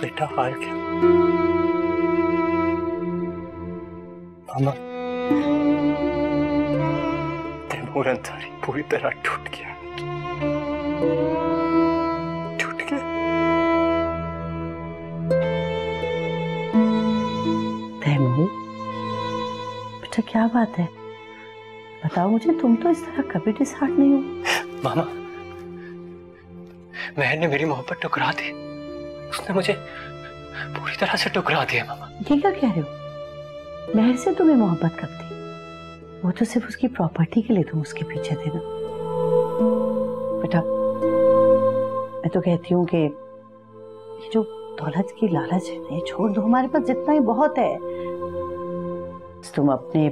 बेटा हार गया मामा तैमूर अंसारी पूरी तरह टूट गया। टूट गया? तैमूर बेटा क्या बात है? बताओ मुझे तुम तो इस तरह कभी डिसहार्ट नहीं हो। मामा महर ने मेरी मोहब्बत टुकरा दी। उसने मुझे पूरी तरह से ठुकरा दिया मामा। ये क्या कह रहे हो? महर से तुम्हें मोहब्बत थी? वो तो सिर्फ़ उसकी प्रॉपर्टी के लिए तुम उसके पीछे थे ना। बेटा मैं तो कहती हूँ कि ये जो दौलत की लालच है ये छोड़ दो। हमारे पास जितना ही बहुत है। तुम अपने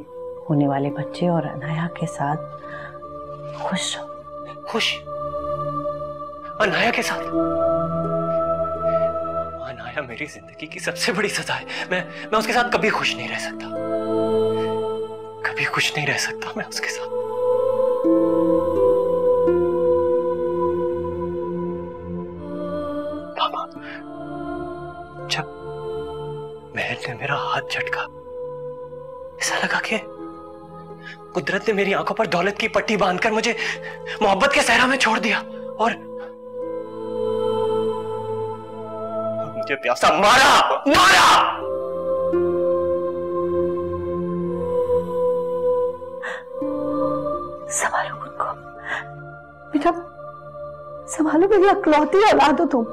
होने वाले बच्चे और अनाया के साथ खुश रहो। खुश? अनाया के साथ? मेरी ज़िंदगी की सबसे बड़ी सजा है। मैं मैं उसके साथ कभी खुश नहीं रह सकता। कभी खुश नहीं रह सकता मैं उसके साथ। मामा जब महल ने मेरा हाथ झटका, ऐसा लगा कि कुदरत ने मेरी आँखों पर दौलत की पट्टी बांधकर मुझे मोहब्बत के सहरा में छोड़ दिया और मुझे प्यासा मारा मारा संभालो खुद को बेटा संभालो मेरी अकलौती औलाद हो तुम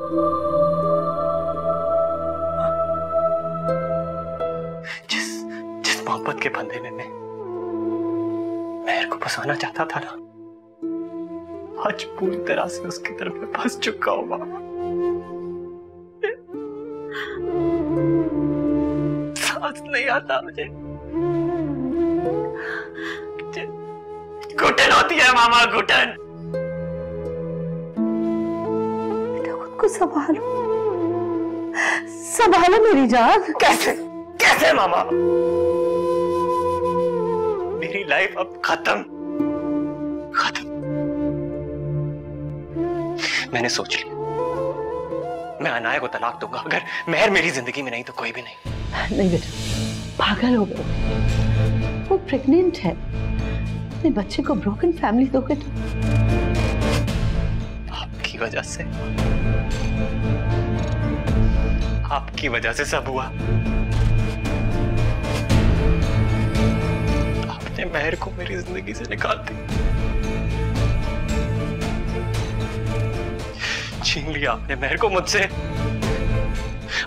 जिस जिस मोहब्बत के फंदे में मैं मेहर को फंसाना चाहता था ना आज पूरी तरह से उसकी तरफ़ में फंस चुका हूँ मामा नहीं आता मुझे। घुटन होती है मामा घुटन। बेटा खुद को संभालो। संभालो मेरी जान। कैसे? कैसे मामा? मेरी लाइफ अब खत्म। खत्म। मैंने सोच लिया। मैं अनाया को तलाक दूँगा अगर मेहर मेरी ज़िंदगी में नहीं तो कोई भी नहीं। नहीं बेटा, पागल हो गए वो प्रेग्नेंट है। अपने बच्चे को ब्रोकन फैमिली दोगे तो। आपकी वजह से। आपकी वजह से सब हुआ। आपने मेहर को मेरी ज़िंदगी से निकाल दी। छीन लिया आपने मेहर को मुझसे।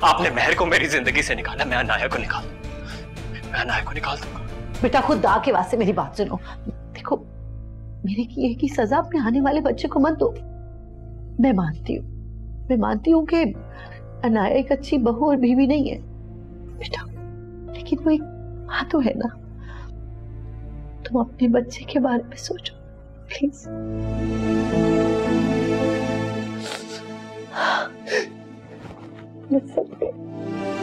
आपने मेहर को मेरी ज़िंदगी से निकाला, मैं अनाया को निकाल मैं अनाया को निकाल दूँगा। बेटा, खुद आ के वास्ते मेरी बात सुनो। देखो, मेरे की सजा अपने आने वाले बच्चे को मत दो। मैं मानती हूँ। मैं मानती हूँ कि अनाया एक अच्छी बहू और बीवी नहीं है। बेटा, लेकिन वो एक माँ तो है ना। तुम अपने बच्चे के बारे में सोचो प्लीज़ मैं सब